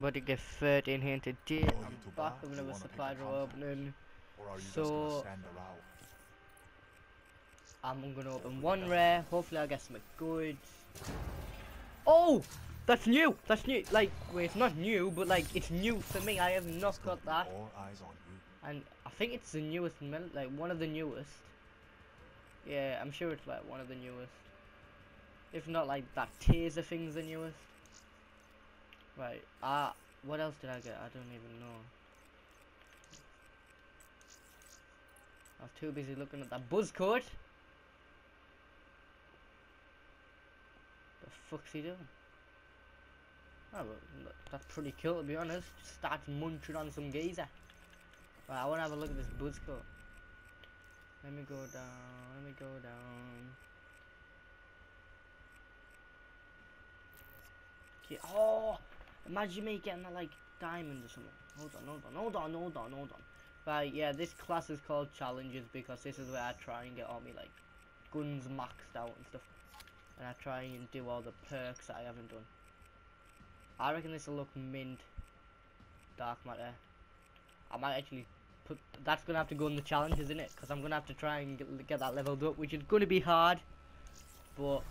got to get 13 here today. Are I'm to back with another supply company? opening. Or are you So- just gonna stand around? I'm gonna open one rare. Hopefully, I'll get some goods. Oh! That's new! That's new! Like, wait, it's not new, but like, it's new for me. I have not got that. All eyes on you. And I think it's the newest, like, one of the newest. Yeah, I'm sure it's like one of the newest. If not, like, that taser thing's the newest. Right, ah, what else did I get? I don't even know. I was too busy looking at that buzz cut. The fuck's he doing? Oh, that's pretty cool to be honest. Just starts munching on some geezer. Right, I want to have a look at this buzz cut. Let me go down. Let me go down. Okay. Oh, imagine me getting like diamond or something. Hold on, hold on, hold on, hold on, hold on. Right, yeah, this class is called challenges because this is where I try and get all my like guns maxed out and stuff, and I try and do all the perks that I haven't done. I reckon this will look mint. Dark matter. I might actually put that's gonna have to go in the challenges, isn't it? Because I'm gonna have to try and get, get that leveled up, which is gonna be hard. But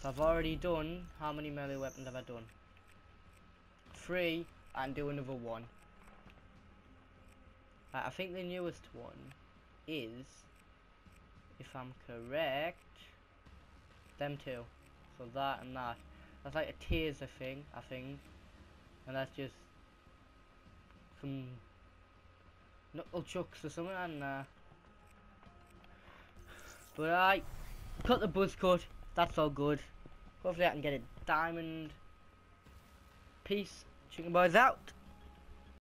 so I've already done how many melee weapons have I done? Three, and do another one. I think the newest one is, if I'm correct, them two. So that and that. That's like a taser thing, I think. And that's just some knuckle chucks or something, and uh, but I cut the buzz cut. That's all good. Hopefully I can get a diamond. Peace. Chicken boys out.